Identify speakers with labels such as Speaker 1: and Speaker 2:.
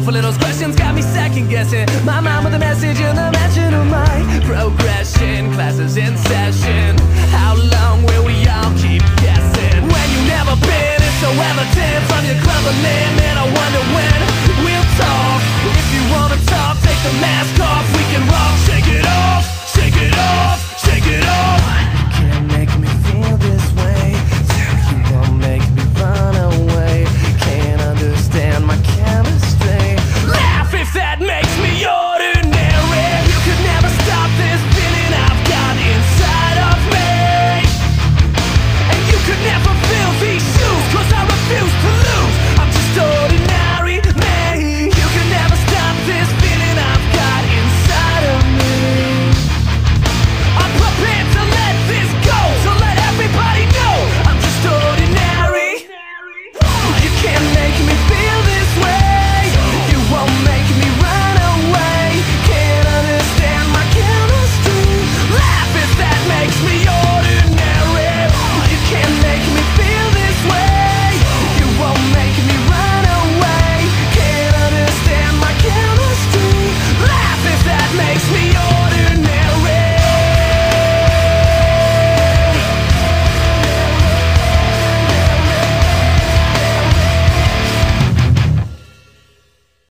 Speaker 1: Willful of those questions got me second guessing. My mind with a message in the mention of my progression Classes in session. How long